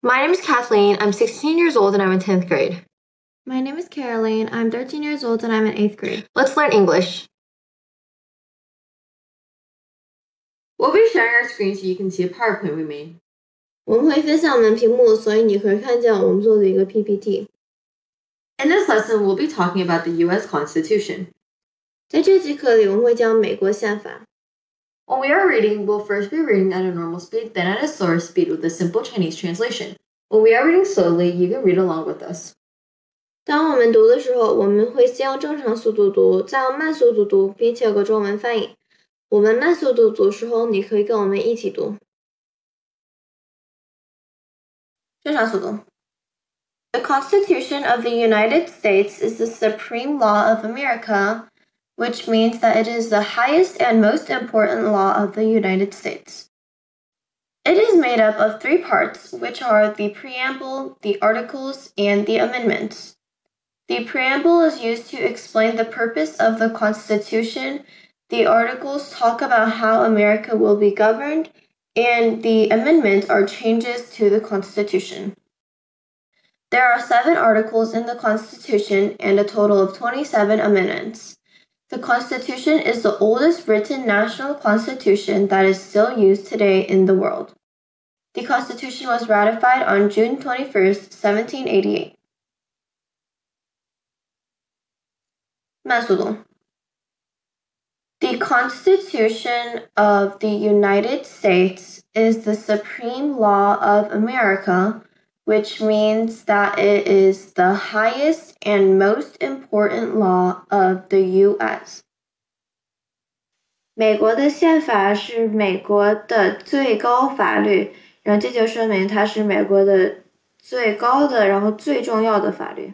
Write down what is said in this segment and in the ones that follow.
My name is Kathleen. I'm 16 years old and I'm in 10th grade. My name is Caroleen. I'm 13 years old and I'm in 8th grade. Let's learn English. We'll be sharing our screen so you can see a PowerPoint we made. 我们会分享我们屏幕，所以你可以看见我们做的一个 PPT. In this lesson, we'll be talking about the U.S. Constitution. 在这节课里，我们会讲美国宪法。When we are reading, we'll first be reading at a normal speed, then at a slower speed with a simple Chinese translation. When we are reading slowly, you can read along with us. 当我们读的时候，我们会先用正常速度读，再用慢速度读，并且有个中文翻译。我们慢速度读的时候，你可以跟我们一起读。正常速度。The Constitution of the United States is the supreme law of America, which means that it is the highest and most important law of the United States. It is made up of three parts, which are the preamble, the articles, and the amendments. The preamble is used to explain the purpose of the Constitution. The articles talk about how America will be governed, and the amendments are changes to the Constitution. There are seven articles in the Constitution and a total of 27 amendments. The Constitution is the oldest written national constitution that is still used today in the world. The Constitution was ratified on June 21st, 1788. 慢速读. The Constitution of the United States is the supreme law of America, which means that it is the highest and most important law of the U.S. 美国的宪法是美国的最高法律，然后这就说明它是美国的最高的，然后最重要的法律。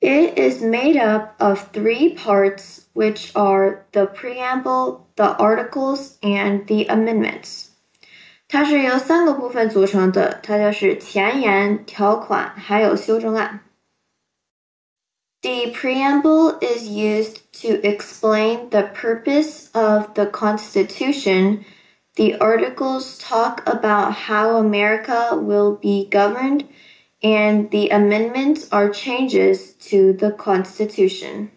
It is made up of three parts, which are the preamble, the articles, and the amendments. 它是由三个部分组成的，它就是前言、条款还有修正案。The preamble is used to explain the purpose of the Constitution. The articles talk about how America will be governed, and the amendments are changes to the Constitution.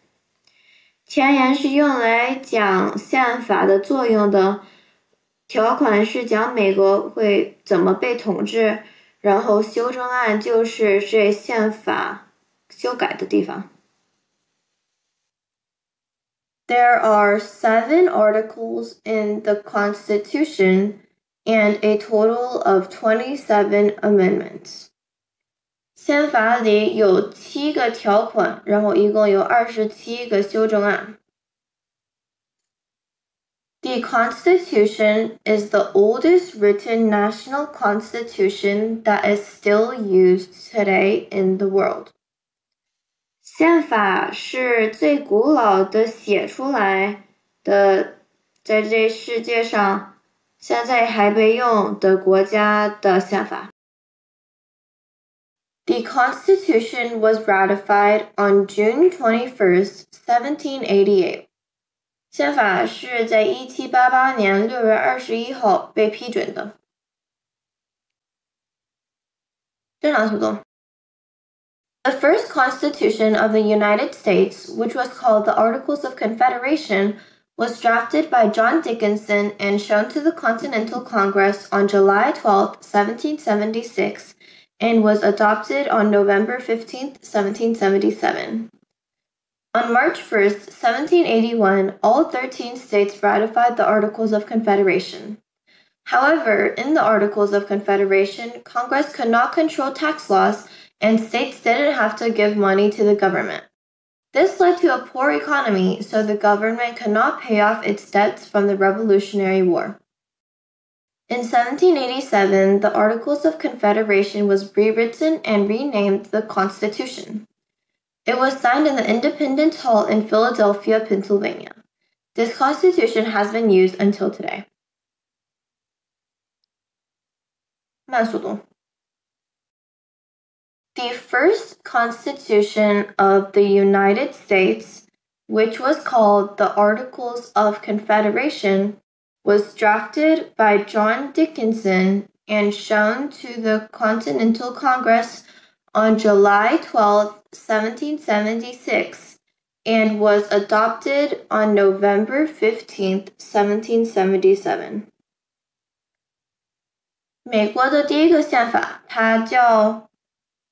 前言是用来讲宪法的作用的。 条款是讲美国会怎么被统治，然后修正案就是这宪法修改的地方。There are seven articles in the Constitution and a total of twenty-seven amendments. 宪法里有七个条款，然后一共有二十七个修正案。The Constitution is the oldest written national constitution that is still used today in the world. 宪法是最古老的写出来的，在这世界上现在还被用的国家的宪法。The Constitution was ratified on June 21st, 1788. 宪法是在一七八八年六月二十一号被批准的。正常速度。The first Constitution of the United States, which was called the Articles of Confederation, was drafted by John Dickinson and shown to the Continental Congress on July 12, 1776, and was adopted on November 15, 1777. On March 1st, 1781, all 13 states ratified the Articles of Confederation. However, in the Articles of Confederation, Congress could not control tax laws and states didn't have to give money to the government. This led to a poor economy, so the government could not pay off its debts from the Revolutionary War. In 1787, the Articles of Confederation was rewritten and renamed the Constitution. It was signed in the Independence Hall in Philadelphia, Pennsylvania. This constitution has been used until today. 慢速读. The first Constitution of the United States, which was called the Articles of Confederation, was drafted by John Dickinson and shown to the Continental Congress on July 12, 1776, and was adopted on November 15, 1777. 美国的第一个宪法，它叫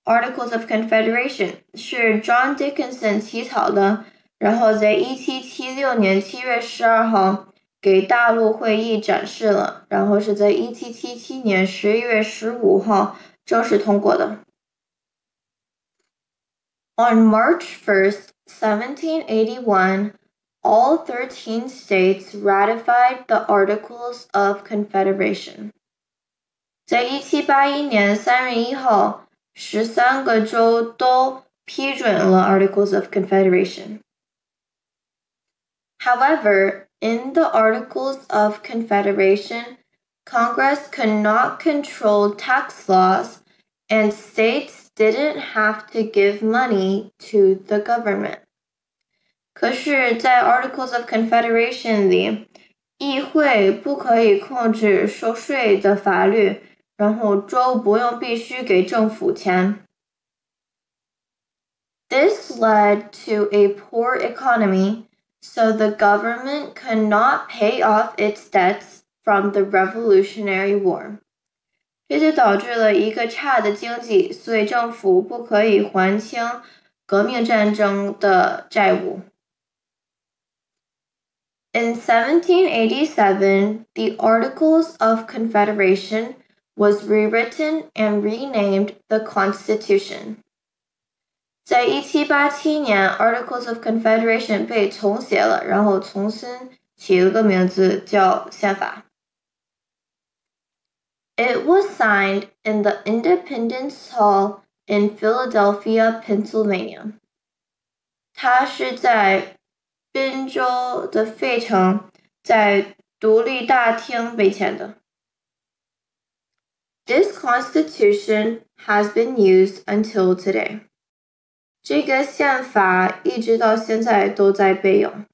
Articles of Confederation，是 John Dickinson 起草的，然后在一七七六年七月十二号给大陆会议展示了，然后是在一七七七年十一月十五号正式通过的。 On March 1st, 1781, all 13 states ratified the Articles of Confederation. 在一七八一年三月一号，十三个州都批准了 Articles of Confederation. However, in the Articles of Confederation, Congress could not control tax laws, and states didn't have to give money to the government. 可是，在 Articles of Confederation 里，议会不可以控制收税的法律，然后州不用必须给政府钱。This led to a poor economy so the government could not pay off its debts from the Revolutionary War. 这就导致了一个差的经济，所以政府不可以还清革命战争的债务。In 1787, the Articles of Confederation was rewritten and renamed the Constitution. 在一七八七年，Articles of Confederation 被重写了，然后重新起了个名字叫宪法。It was signed in the Independence Hall in Philadelphia, Pennsylvania. 它是在宾州的费城，在独立大厅被签的。This constitution has been used until today. 这个宪法一直到现在都在备用。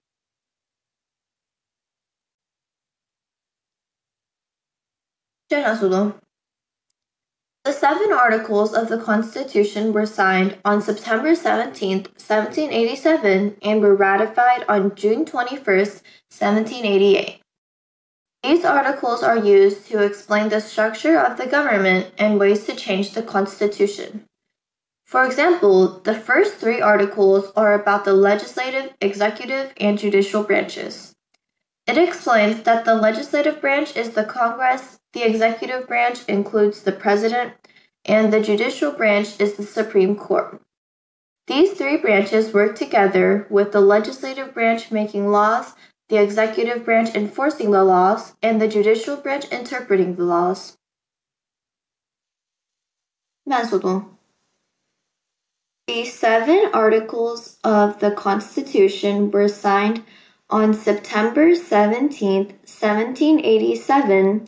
The seven articles of the Constitution were signed on September 17, 1787, and were ratified on June 21, 1788. These articles are used to explain the structure of the government and ways to change the Constitution. For example, the first three articles are about the legislative, executive, and judicial branches. It explains that the legislative branch is the Congress, the executive branch includes the President, and the judicial branch is the Supreme Court. These three branches work together, with the legislative branch making laws, the executive branch enforcing the laws, and the judicial branch interpreting the laws. 慢速读。the seven articles of the Constitution were signed on September 17, 1787,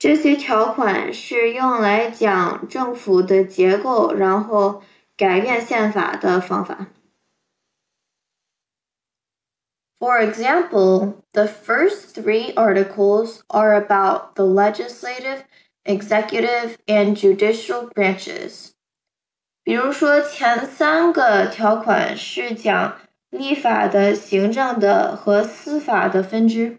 这些条款是用来讲政府的结构，然后改变宪法的方法。For example, the first three articles are about the legislative executive and judicial branches。比如说，前三个条款是讲立法的、行政的和司法的分支。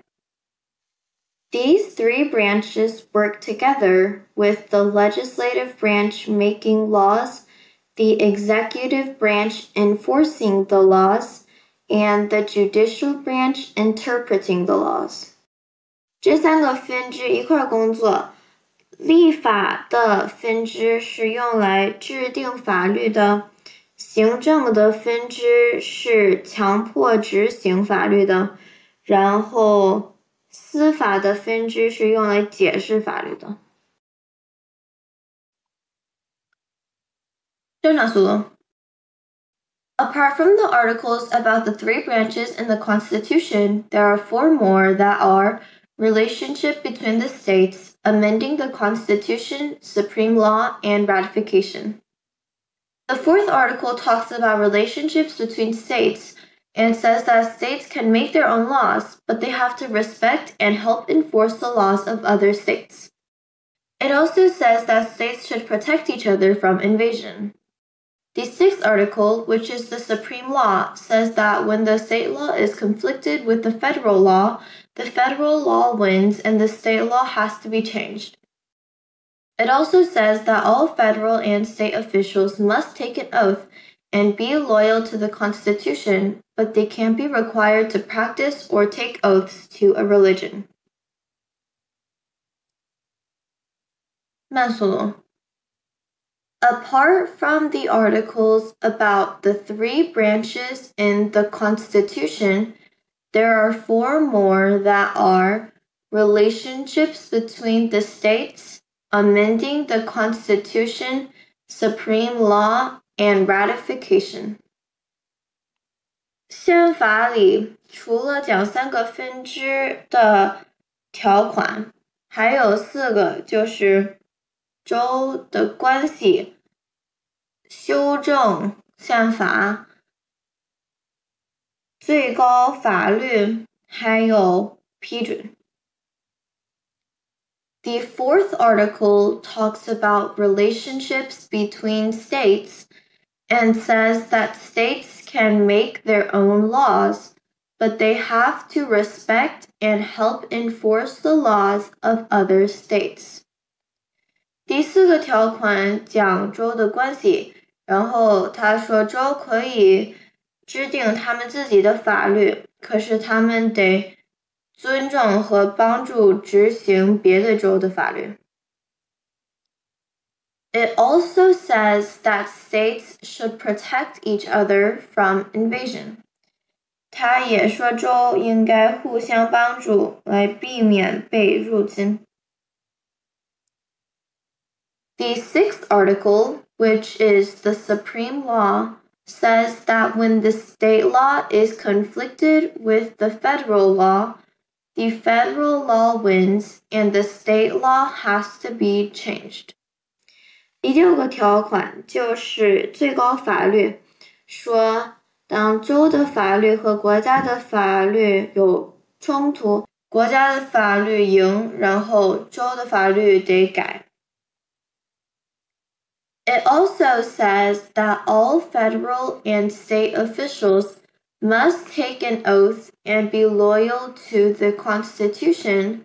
These three branches work together, with the legislative branch making laws, the executive branch enforcing the laws, and the judicial branch interpreting the laws. 这三个分支一块工作。立法的分支是用来制定法律的，行政的分支是强迫执行法律的，然后 司法的分支是用来解释法律的。正常速度。Apart from the articles about the three branches in the Constitution, there are four more that are relationship between the states, amending the Constitution, supreme law, and ratification. The fourth article talks about relationships between states and says that states can make their own laws, but they have to respect and help enforce the laws of other states. It also says that states should protect each other from invasion. The sixth article, which is the supreme law, says that when the state law is conflicted with the federal law, the federal law wins and the state law has to be changed. It also says that all federal and state officials must take an oath and be loyal to the Constitution, but they can't be required to practice or take oaths to a religion. Maslow. Apart from the articles about the three branches in the Constitution, there are four more that are relationships between the states, amending the Constitution, supreme law, and ratification. 宪法里除了讲三个分支的条款，还有四个就是州的关系、修正宪法、最高法律还有批准。The fourth article talks about relationships between states and says that states can make their own laws, but they have to respect and help enforce the laws of other states. 第四个条款讲州的关系，然后他说州可以制定他们自己的法律，可是他们得尊重和帮助执行别的州的法律。 It also says that states should protect each other from invasion. 他也说州应该互相帮助来避免被入侵。The sixth article, which is the supreme law, says that when the state law is conflicted with the federal law, the federal law wins and the state law has to be changed. 第六个条款就是最高法律，说当州的法律和国家的法律有冲突，国家的法律赢，然后州的法律得改。it also says that all federal and state officials must take an oath and be loyal to the Constitution,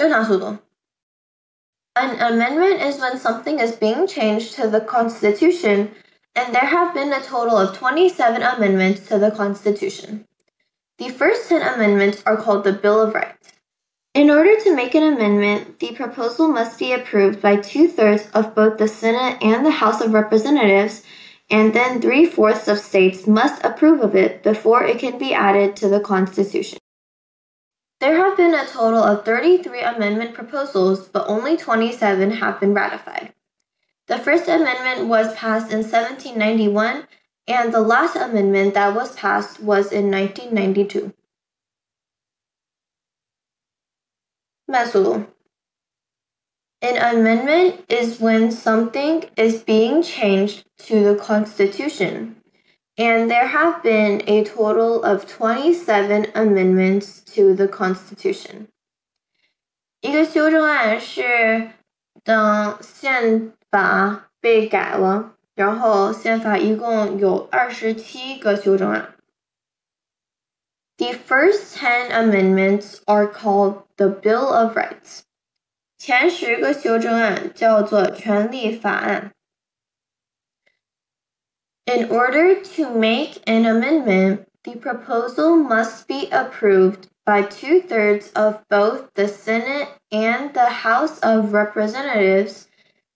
Censure An amendment is when something is being changed to the Constitution, and there have been a total of 27 amendments to the Constitution. The first 10 amendments are called the Bill of Rights. In order to make an amendment, the proposal must be approved by two thirds of both the Senate and the House of Representatives, and then three fourths of states must approve of it before it can be added to the Constitution. There have been a total of 33 amendment proposals, but only 27 have been ratified. The First Amendment was passed in 1791, and the last amendment that was passed was in 1992. Mesul. An amendment is when something is being changed to the Constitution and there have been a total of 27 amendments to the Constitution. 一个修正案是等宪法被改了，然后宪法一共有二十七个修正案。The first ten amendments are called the Bill of Rights. 前十个修正案叫做权利法案。 In order to make an amendment, the proposal must be approved by two thirds of both the Senate and the House of Representatives,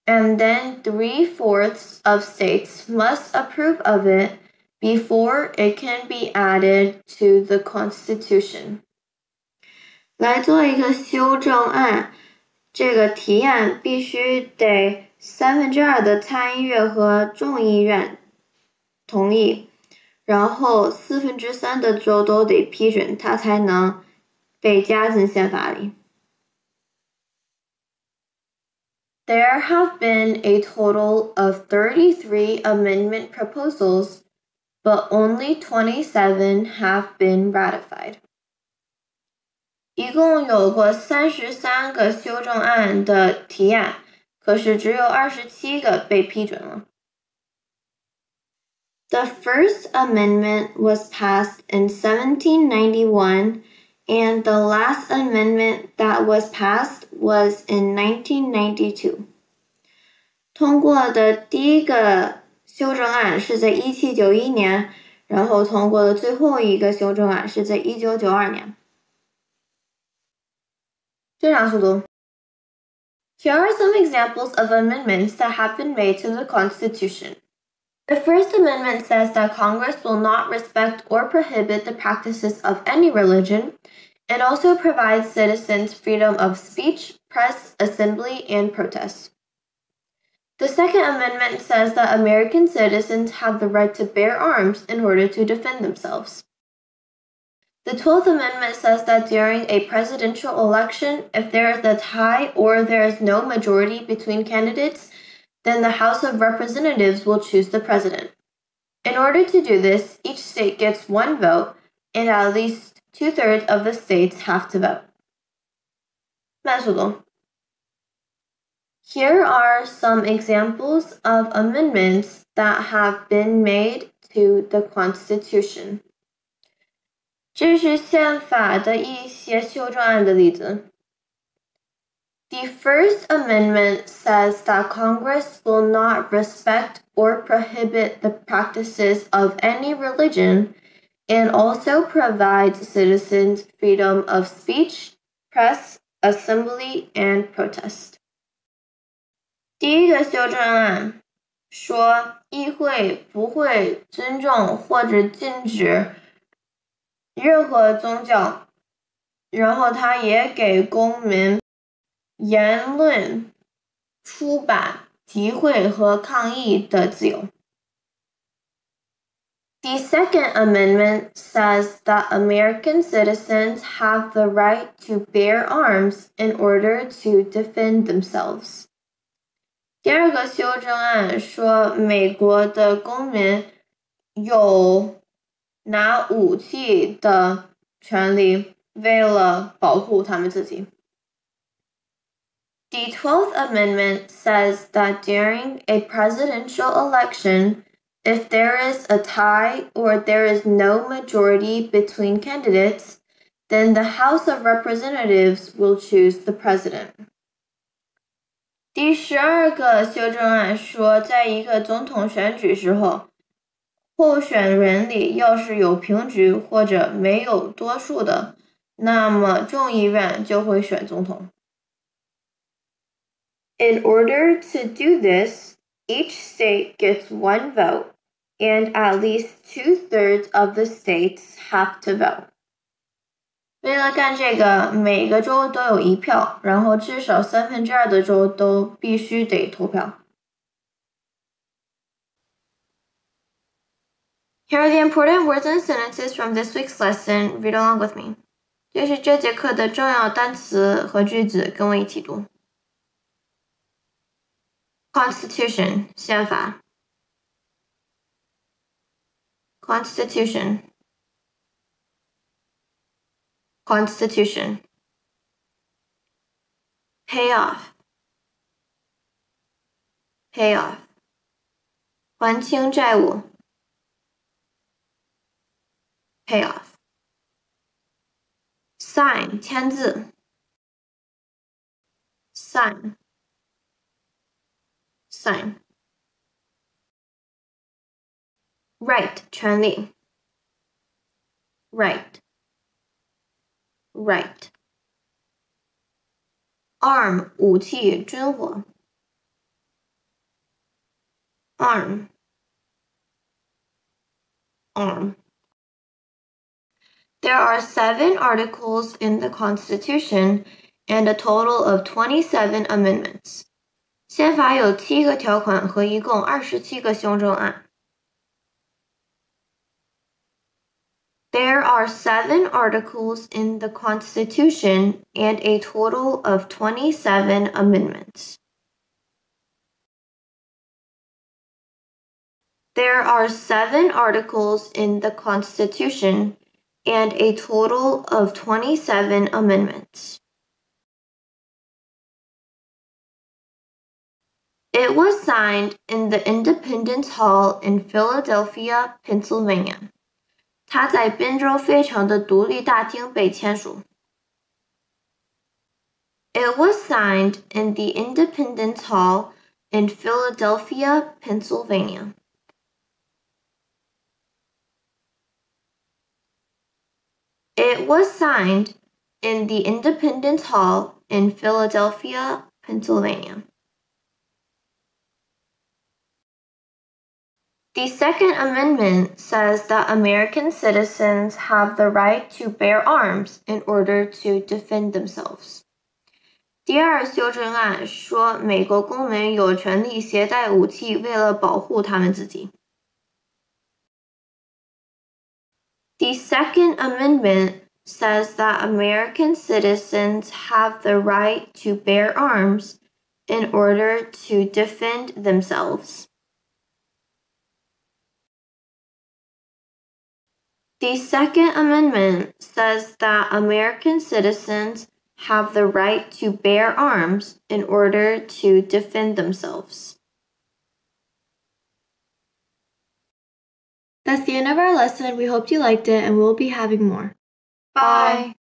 and then three fourths of states must approve of it before it can be added to the Constitution. 来做一个修正案。这个提案必须得三分之二的参议院和众议院 同意，然后四分之三的州都得批准，它才能被加进宪法里。There have been a total of 33 amendment proposals, but only 27 have been ratified. 一共有过三十三个修正案的提案，可是只有二十七个被批准了。The first amendment was passed in 1791, and the last amendment that was passed was in 1992. 通过的第一个修正案是在一七九一年，然后通过的最后一个修正案是在一九九二年。Here are some examples of amendments that have been made to the Constitution. The First Amendment says that Congress will not respect or prohibit the practices of any religion and also provides citizens freedom of speech, press, assembly, and protest. The Second Amendment says that American citizens have the right to bear arms in order to defend themselves. The 12th Amendment says that during a presidential election, if there is a tie or there is no majority between candidates, then the House of Representatives will choose the president. In order to do this, each state gets one vote, and at least two thirds of the states have to vote. 慢速读. Here are some examples of amendments that have been made to the Constitution. 这是宪法的一些修正案的例子。 The First Amendment says that Congress will not respect or prohibit the practices of any religion and also provides citizens freedom of speech, press, assembly, and protest. 第一个修正案说，议会不会尊重或者禁止任何宗教，然后他也给公民 言论、出版、集会和抗议的自由。The Second Amendment says that American citizens have the right to bear arms in order to defend themselves. 第二个修正案说，美国的公民有拿武器的权利，为了保护他们自己。 The 12th Amendment says that during a presidential election, if there is a tie or there is no majority between candidates, then the House of Representatives will choose the president. 第十二个修正案说，在一个总统选举时候，候选人里要是有平局或者没有多数的，那么众议院就会选总统。 In order to do this, each state gets one vote, and at least two thirds of the states have to vote. 为了干这个，每个州都有一票，然后至少三分之二的州都必须得投票。Here are the important words and sentences from this week's lesson. Read along with me. 这是这节课的重要单词和句子，跟我一起读。 Constitution 宪法。Constitution Constitution Pay off Pay off 还清债务。Pay off sign 签字，sign sign right 权利，right right arm 武器军火，arm arm there are seven articles in the Constitution and a total of 27 amendments. 宪法有七个条款和一共二十七个修正案。There are seven articles in the Constitution and a total of 27 amendments. There are seven articles in the Constitution and a total of 27 amendments. It was signed in the Independence Hall in Philadelphia, Pennsylvania. 它在宾州费城的独立大厅被签署。It was signed in the Independence Hall in Philadelphia, Pennsylvania. It was signed in the Independence Hall in Philadelphia, Pennsylvania. The Second Amendment says that American citizens have the right to bear arms in order to defend themselves. 第二修正案说，美国公民有权利携带武器，为了保护他们自己。the Second Amendment says that American citizens have the right to bear arms in order to defend themselves. The Second Amendment says that American citizens have the right to bear arms in order to defend themselves. That's the end of our lesson. We hope you liked it and we'll be having more. Bye.